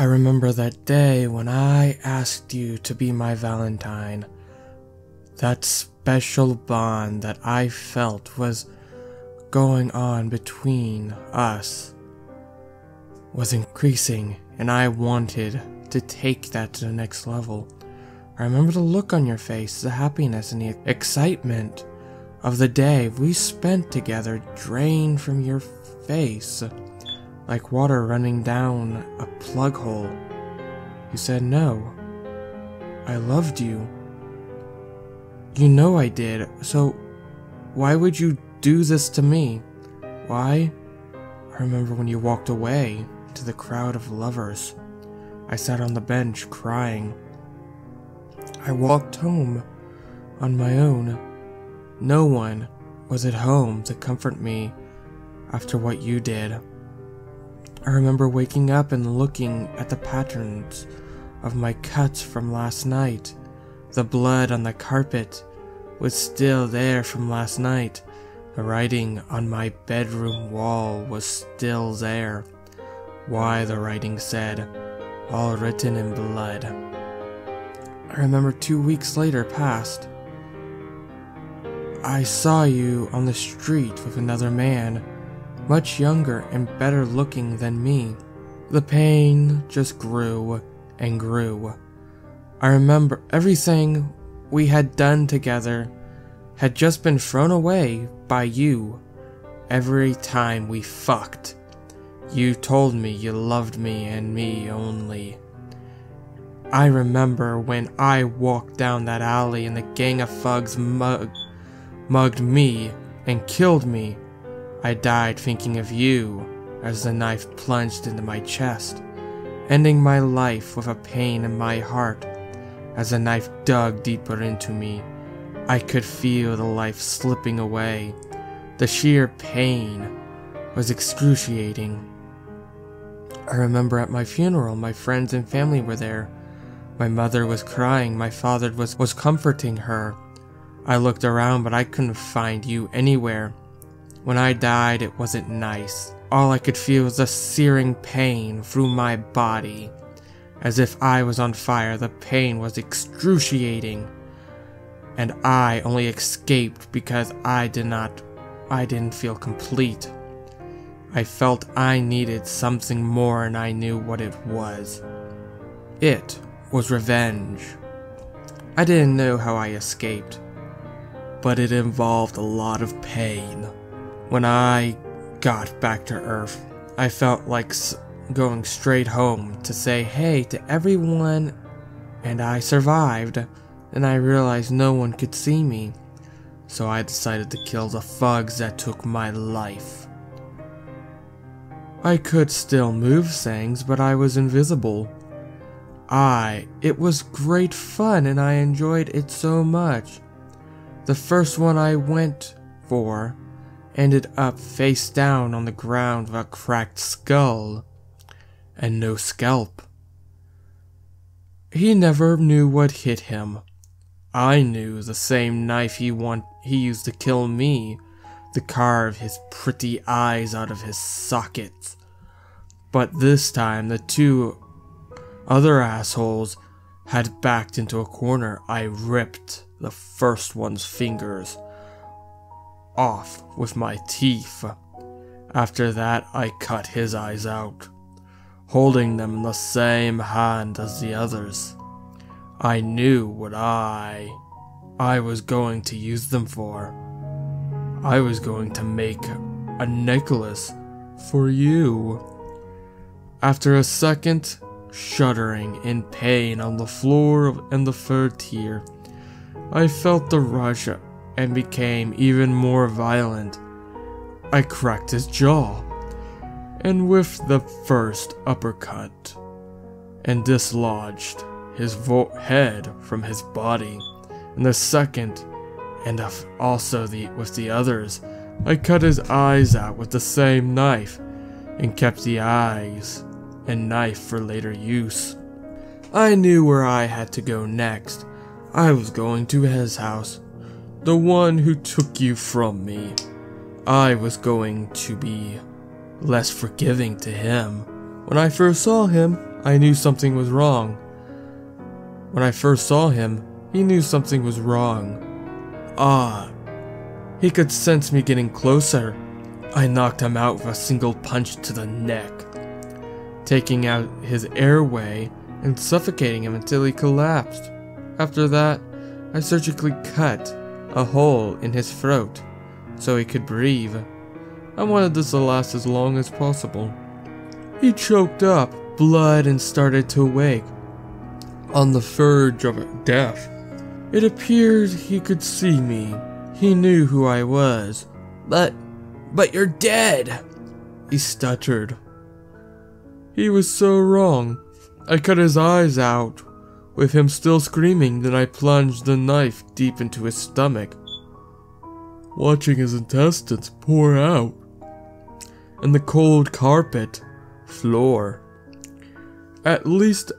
I remember that day when I asked you to be my Valentine. That special bond that I felt was going on between us was increasing, and I wanted to take that to the next level. I remember the look on your face, the happiness and the excitement of the day we spent together drained from your face like water running down a plug hole. You said no. I loved you. You know I did, so why would you do this to me? Why? I remember when you walked away to the crowd of lovers. I sat on the bench crying. I walked home on my own. No one was at home to comfort me after what you did. I remember waking up and looking at the patterns of my cuts from last night. The blood on the carpet was still there from last night. The writing on my bedroom wall was still there. Why the writing said, all written in blood. I remember two weeks later passed. I saw you on the street with another man, much younger and better looking than me. The pain just grew and grew. I remember everything we had done together had just been thrown away by you every time we fucked. You told me you loved me and me only. I remember when I walked down that alley and the gang of thugs mug mugged me and killed me. I died thinking of you as the knife plunged into my chest, ending my life with a pain in my heart as the knife dug deeper into me. I could feel the life slipping away. The sheer pain was excruciating. I remember at my funeral, my friends and family were there. My mother was crying, my father was, was comforting her. I looked around, but I couldn't find you anywhere. When I died, it wasn't nice. All I could feel was a searing pain through my body. As if I was on fire, the pain was excruciating. And I only escaped because I did not, I didn't feel complete. I felt I needed something more and I knew what it was. It was revenge. I didn't know how I escaped, but it involved a lot of pain. When I got back to Earth, I felt like going straight home to say hey to everyone, and I survived. And I realized no one could see me, so I decided to kill the thugs that took my life. I could still move things, but I was invisible. I, it was great fun and I enjoyed it so much. The first one I went for ended up face down on the ground with a cracked skull and no scalp. He never knew what hit him. I knew the same knife he want he used to kill me to carve his pretty eyes out of his sockets. But this time, the two other assholes had backed into a corner. I ripped the first one's fingers off with my teeth. After that, I cut his eyes out, holding them in the same hand as the others. I knew what I I was going to use them for. I was going to make a necklace for you. After a second, shuddering in pain on the floor in the third tier, I felt the rush and became even more violent. I cracked his jaw, and with the first uppercut, and dislodged his head from his body. And the second, and also the with the others, I cut his eyes out with the same knife, and kept the eyes and knife for later use. I knew where I had to go next. I was going to his house, the one who took you from me. I was going to be less forgiving to him. When I first saw him, I knew something was wrong. When I first saw him, he knew something was wrong. Ah, he could sense me getting closer. I knocked him out with a single punch to the neck, taking out his airway and suffocating him until he collapsed. After that, I surgically cut a hole in his throat so he could breathe. I wanted this to last as long as possible. He choked up blood and started to wake, on the verge of death. It appeared he could see me. He knew who I was. But, but you're dead, he stuttered. He was so wrong. I cut his eyes out. With him still screaming, then I plunged the knife deep into his stomach, watching his intestines pour out, and the cold carpet, floor. At least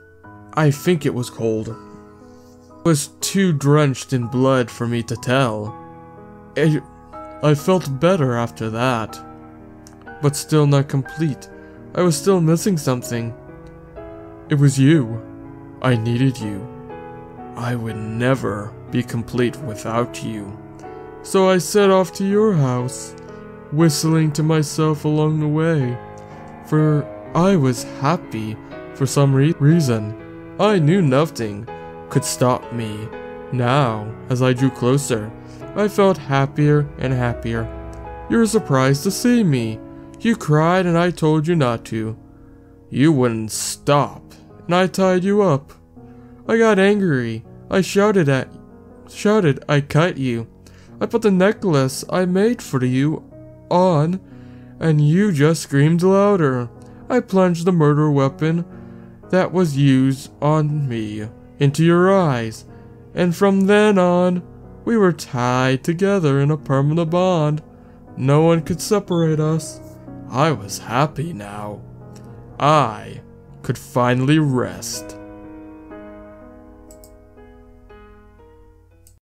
I think it was cold. It was too drenched in blood for me to tell. It, I felt better after that. But still not complete. I was still missing something. It was you. I needed you. I would never be complete without you. So I set off to your house, whistling to myself along the way, for I was happy for some re reason. I knew nothing could stop me. Now, as I drew closer, I felt happier and happier. You were surprised to see me. You cried and I told you not to. You wouldn't stop and I tied you up. I got angry. I shouted at shouted I cut you. I put the necklace I made for you on and you just screamed louder. I plunged the murder weapon that was used on me into your eyes, and from then on, we were tied together in a permanent bond. No one could separate us. I was happy now. I could finally rest.